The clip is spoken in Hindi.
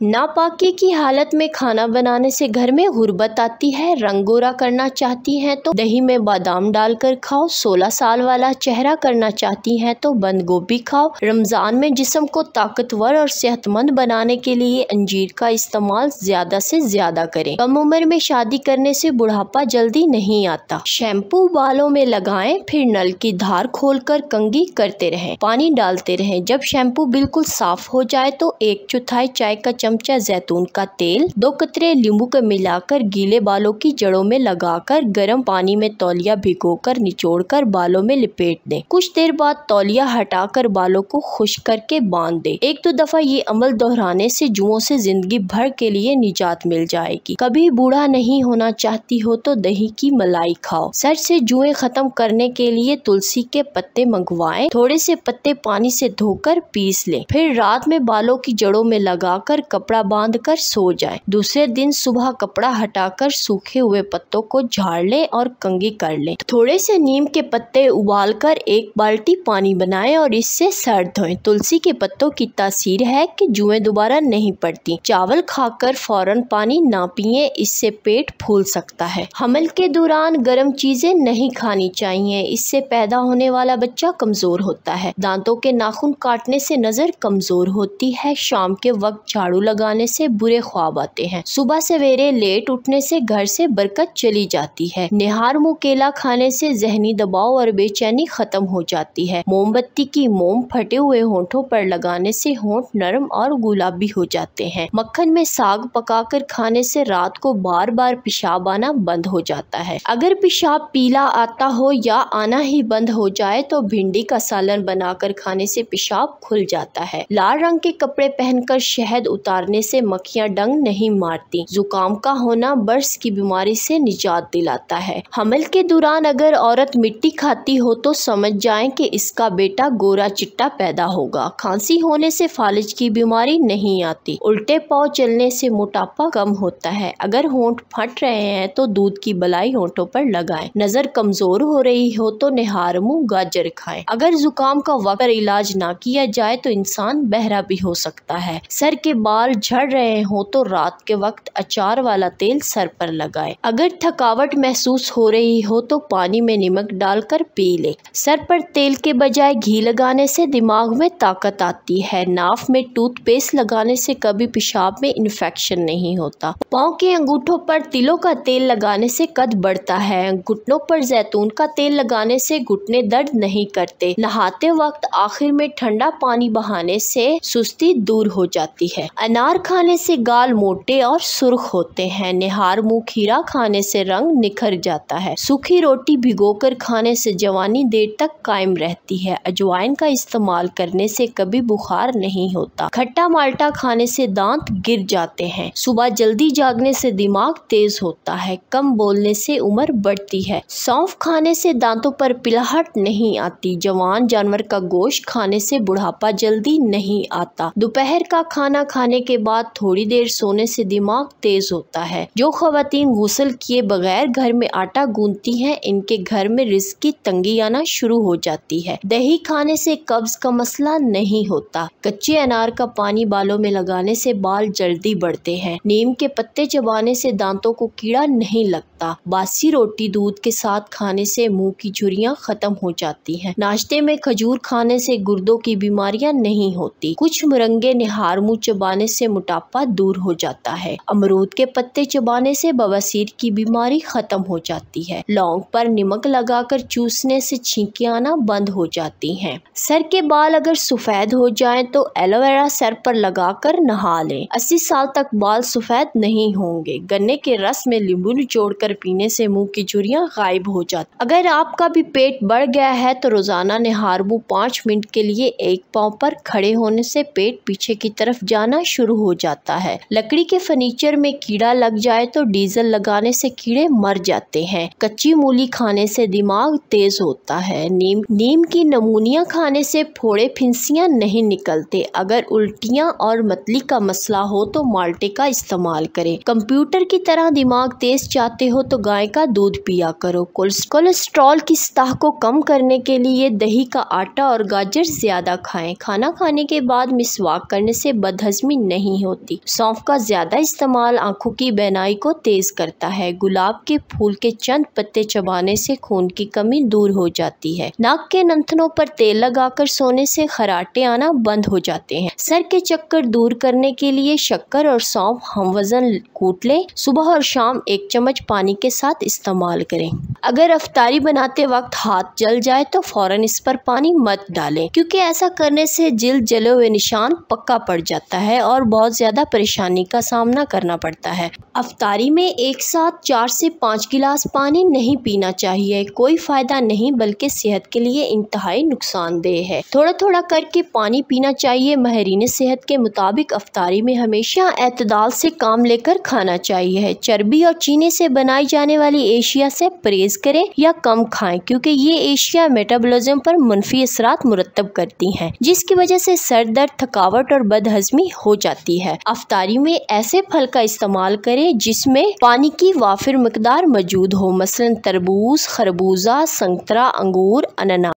नापाकी की हालत में खाना बनाने से घर में गुर्बत आती है रंग गोरा करना चाहती हैं तो दही में बादाम डालकर खाओ 16 साल वाला चेहरा करना चाहती हैं तो बंद गोभी खाओ। रमज़ान में जिसम को ताकतवर और सेहतमंद बनाने के लिए अंजीर का इस्तेमाल ज़्यादा से ज़्यादा करें। कम उम्र में शादी करने से बुढ़ापा जल्दी नहीं आता। शैम्पू बालों में लगाएँ, फिर नल की धार खोलकर कंगी करते रहें। पानी डालते रहें। जब शैम्पू बिल्कुल साफ़ हो जाए तो एक चौथाई चाय का चमचा जैतून का तेल, दो कतरे नींबू को मिलाकर गीले बालों की जड़ों में लगाकर गर्म पानी में तौलिया भिगोकर निचोड़कर बालों में लिपेट दें। कुछ देर बाद तौलिया हटाकर बालों को खुश करके बाँध दें। एक दो दफ़ा ये अमल दोहराने से जुओं से ज़िंदगी भर के लिए निजात मिल जाएगी। कभी बूढ़ा नहीं होना चाहती हो तो दही की मलाई खाओ। सर से जुए खत्म करने के लिए तुलसी के पत्ते मंगवाएँ। थोड़े से पत्ते पानी से धोकर पीस लें। फिर रात में बालों की जड़ों में लगाकर कपड़ा बांधकर सो जाए। दूसरे दिन सुबह कपड़ा हटाकर सूखे हुए पत्तों को झाड़ ले और कंगी कर ले। थोड़े से नीम के पत्ते उबालकर एक बाल्टी पानी बनाएँ और इससे सर धोएँ। तुलसी के पत्तों की तासीर है कि जुएँ दोबारा नहीं पड़ती। चावल खाकर फ़ौरन पानी ना पिए, इससे पेट फूल सकता है। हमल के दौरान गर्म चीज़ें नहीं खानी चाहिए। इससे पैदा होने वाला बच्चा कमज़ोर होता है। दांतों के नाखून काटने से नज़र कमज़ोर होती है। शाम के वक्त झाड़ू लगाने से बुरे ख्वाब आते हैं। सुबह सवेरे लेट उठने से घर से बरकत चली जाती है। निहार मुँह केला खाने से जहनी दबाव और बेचैनी खत्म हो जाती है। मोमबत्ती की मोम फटे हुए होठों पर लगाने से होंठ नरम और गुलाबी हो जाते हैं। मक्खन में साग पकाकर खाने से रात को बार बार पेशाब आना बंद हो जाता है। अगर पेशाब पीला आता हो या आना ही बंद हो जाए तो भिंडी का सालन बनाकर खाने से पेशाब खुल जाता है। लाल रंग के कपड़े पहनकर शहद उतारने से मक्खियाँ डंग नहीं मारती। जुकाम का होना बर्स की बीमारी से निजात दिलाता है। हमल के दौरान अगर औरत मिट्टी खाती हो तो समझ जाए कि इसका बेटा गोरा चिट्टा पैदा होगा। खांसी होने से फालिज की बीमारी नहीं आती। उल्टे पाव चलने से मोटापा कम होता है। अगर होंठ फट रहे हैं तो दूध की बलाई होंठों पर लगाएँ। नज़र कमज़ोर हो रही हो तो निहार मुँह गाजर खाएँ। अगर जुकाम का वक्त इलाज ना किया जाए तो इंसान बहरा भी हो सकता है। सर के बाल झड़ रहे हो तो रात के वक्त अचार वाला तेल सर पर लगाए। अगर थकावट महसूस हो रही हो तो पानी में नमक डालकर पी ले। सर पर तेल के बजाय घी लगाने से दिमाग में ताकत आती है। नाफ में टूथपेस्ट लगाने से कभी पेशाब में इन्फेक्शन नहीं होता। पाँव के अंगूठों पर तिलों का तेल लगाने से कद बढ़ता है। घुटनों पर जैतून का तेल लगाने से घुटने दर्द नहीं करते। नहाते वक्त आखिर में ठंडा पानी बहाने से सुस्ती दूर हो जाती है। अनार खाने से गाल मोटे और सुर्ख होते हैं। निहार मुँह खीरा खाने से रंग निखर जाता है। सूखी रोटी भिगोकर खाने से जवानी देर तक कायम रहती है। अजवाइन का इस्तेमाल करने से कभी बुखार नहीं होता। खट्टा माल्टा खाने से दांत गिर जाते हैं। सुबह जल्दी जागने से दिमाग तेज होता है। कम बोलने से उम्र बढ़ती है। सौंफ खाने से दांतों पर पिलाहट नहीं आती। जवान जानवर का गोश्त खाने से बुढ़ापा जल्दी नहीं आता। दोपहर का खाना खाने के बाद थोड़ी देर सोने से दिमाग तेज होता है। जो खातन गुसल किए बगैर घर में आटा गूंदती हैं, इनके घर में रिस्क की तंगी आना शुरू हो जाती है। दही खाने से कब्ज का मसला नहीं होता। कच्चे अनार का पानी बालों में लगाने से बाल जल्दी बढ़ते हैं। नीम के पत्ते चबाने से दांतों को कीड़ा नहीं लगता। बासी रोटी दूध के साथ खाने से मुँह की झुरियाँ खत्म हो जाती हैं। नाश्ते में खजूर खाने से गुर्दों की बीमारियाँ नहीं होती। कुछ मुरंगे निहार मुँह चबाने से मोटापा दूर हो जाता है। अमरूद के पत्ते चबाने से बवासीर की बीमारी खत्म हो जाती है। लौंग पर नमक लगाकर चूसने से छींके आना बंद हो जाती हैं। सर के बाल अगर सफ़ेद हो जाएँ तो एलोवेरा सर पर लगाकर नहा लें। अस्सी साल तक बाल सफ़ेद नहीं होंगे। गन्ने के रस में नींबू निचोड़ कर पीने से मुँह की झुरियाँ गायब हो जाती। अगर आपका भी पेट बढ़ गया है तो रोज़ाना निहार मुँह पाँच मिनट के लिए एक पाँव पर खड़े होने से पेट पीछे की तरफ़ जाना शुरू हो जाता है। लकड़ी के फर्नीचर में कीड़ा लग जाए तो डीजल लगाने से कीड़े मर जाते हैं। कच्ची मूली खाने से दिमाग तेज होता है। नीम नीम की नमूनिया खाने से फोड़े फिंसियाँ नहीं निकलते। अगर उल्टियाँ और मतली का मसला हो तो माल्टे का इस्तेमाल करें। कंप्यूटर की तरह दिमाग तेज चाहते हो तो गाय का दूध पिया करो। कोलेस्ट्रॉल की सतह को कम करने के लिए दही का आटा और गाजर ज़्यादा खाएँ। खाना खाने के बाद मिसवाक करने से बदहजमी नहीं होती। सौंफ का ज़्यादा इस्तेमाल आँखों की बेनाई को तेज करता है। गुलाब के फूल के चंद पत्ते चबाने से खून की कमी दूर हो जाती है। नाक के नंथनों पर तेल लगाकर सोने से खराटे आना बंद हो जाते हैं। सर के चक्कर दूर करने के लिए शक्कर और सौंफ हम वज़न कूट लें। सुबह और शाम एक चम्मच पानी के साथ इस्तेमाल करें। अगर अफ्तारी बनाते वक्त हाथ जल जाए तो फ़ौरन इस पर पानी मत डालें, क्योंकि ऐसा करने से जिल जले हुए निशान पक्का पड़ जाता है और बहुत ज़्यादा परेशानी का सामना करना पड़ता है। अफ्तारी में एक साथ चार से पाँच गिलास पानी नहीं पीना चाहिए। कोई फ़ायदा नहीं, बल्कि सेहत के लिए इंतहाई नुकसानदेह है। थोड़ा थोड़ा करके पानी पीना चाहिए। महरीन सेहत के मुताबिक अफ्तारी में हमेशा एतदाल से काम लेकर खाना चाहिए। चर्बी और चीनी से बनाई जाने वाली एशिया से परहेज करें या कम खाएँ, क्योंकि ये एशिया मेटाबॉलिज्म पर मनफी असरात मुरतब करती हैं, जिसकी वजह से सर दर्द, थकावट और बदहजमी हो जाती है। अफतारी में ऐसे फल का इस्तेमाल करें जिसमें पानी की वाफिर मकदार मौजूद हो। मसलन तरबूज, खरबूजा, संतरा, अंगूर अनना